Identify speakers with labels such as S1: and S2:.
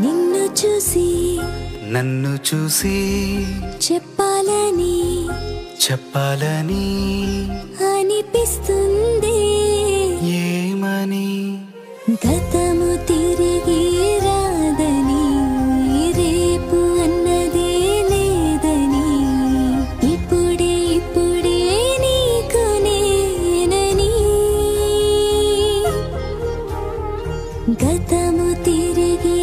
S1: నిన్ను చూసి
S2: నన్ను చూసి
S1: చెప్పాలని
S2: చెప్పాలని
S1: అనిపిస్తుంది.
S2: ఏమని?
S1: గతము తిరిగి రాదని రేపు అన్నదే లేదని ఇప్పుడే ఇప్పుడే నీకు నేనని గతము తిరిగి